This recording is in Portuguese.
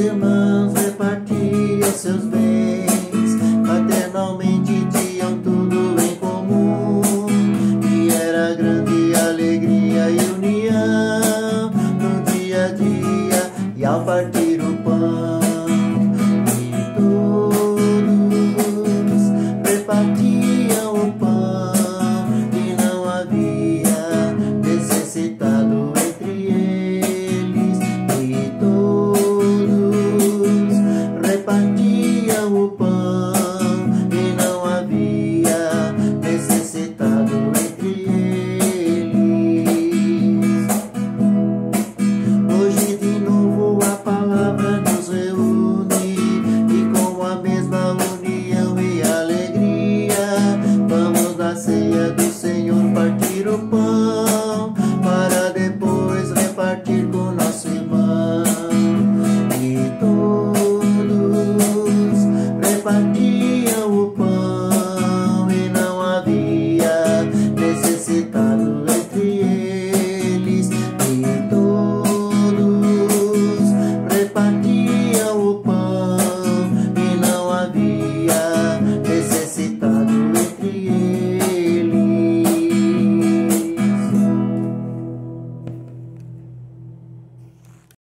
irmãos é repartia seus bens. pedia o pão e não havia necessitado entre eles. Hoje de novo a palavra nos reúne e com a mesma união e alegria vamos na ceia do Senhor partir o pão.